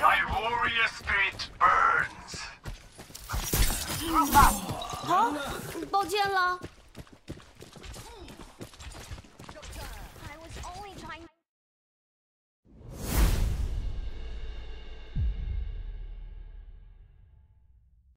My warrior spirit burns. 好，好，抱歉了。